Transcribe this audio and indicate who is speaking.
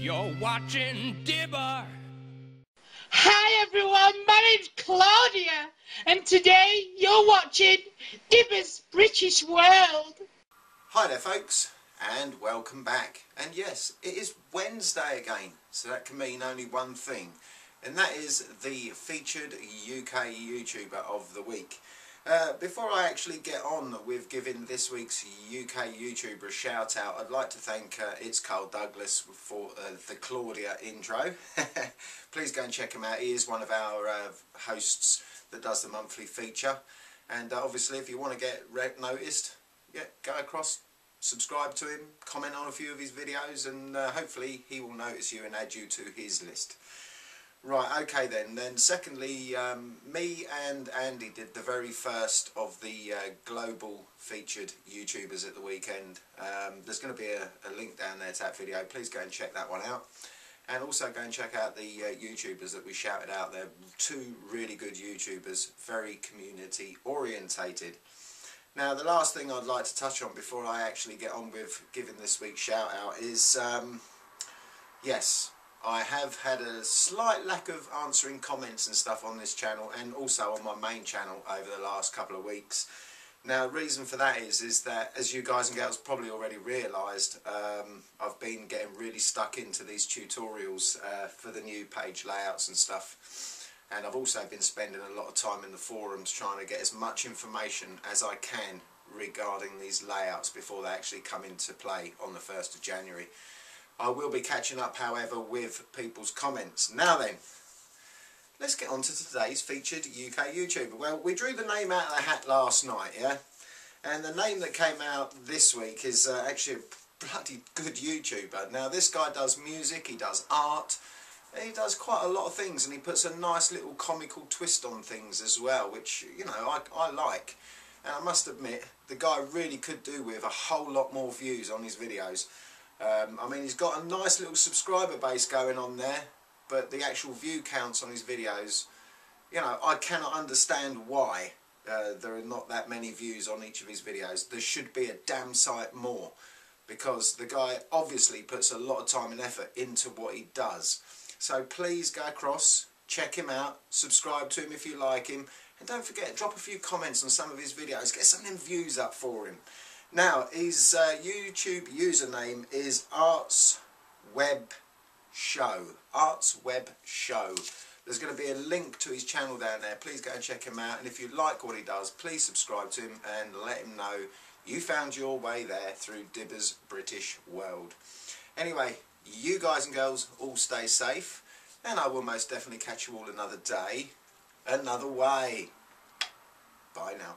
Speaker 1: You're watching Dibber.
Speaker 2: Hi everyone, my name's Claudia, and today you're watching Dibber's British World.
Speaker 3: Hi there folks and welcome back and yes it is Wednesday again so that can mean only one thing and that is the featured UK YouTuber of the week. Uh, before I actually get on with giving this week's UK YouTuber a shout out, I'd like to thank uh, It's Carl Douglas for uh, the Claudia intro. Please go and check him out. He is one of our uh, hosts that does the monthly feature. And uh, obviously, if you want to get noticed, yeah, go across, subscribe to him, comment on a few of his videos, and hopefully he will notice you and add you to his list. Right, okay then. Then secondly, um, me and Andy did the very first of the uh, global featured YouTubers at the weekend. Um, there's going to be a, a, link down there to that video. Please go and check that one out. And also go and check out the uh, YouTubers that we shouted out there. Two really good YouTubers, very community orientated. Now the last thing I'd like to touch on before I actually get on with giving this week's shout out is, um, yes, I have had a slight lack of answering comments and stuff on this channel and also on my main channel over the last couple of weeks. Now the reason for that is is that as you guys and girls probably already realised um, I've been getting really stuck into these tutorials uh, for the new page layouts and stuff and I've also been spending a lot of time in the forums trying to get as much information as I can regarding these layouts before they actually come into play on the 1st of January. I will be catching up, however, with people's comments. Now then, let's get on to today's featured UK YouTuber. Well, we drew the name out of the hat last night, yeah? And the name that came out this week is uh, actually a bloody good YouTuber. Now, this guy does music, he does art, he does quite a lot of things, and he puts a nice little comical twist on things as well, which, you know, I, I like. And I must admit, the guy really could do with a whole lot more views on his videos. Um, I mean, he's got a nice little subscriber base going on there, but the actual view counts on his videos, you know, I cannot understand why uh, there are not that many views on each of his videos. There should be a damn sight more, because the guy obviously puts a lot of time and effort into what he does. So please go across, check him out, subscribe to him if you like him, and don't forget, drop a few comments on some of his videos, get some of them views up for him. Now, his uh, YouTube username is Arts Web Show. Arts Web Show. There's going to be a link to his channel down there. Please go and check him out. And if you like what he does, please subscribe to him and let him know you found your way there through Dibber's British World. Anyway, you guys and girls all stay safe. And I will most definitely catch you all another day, another way. Bye now.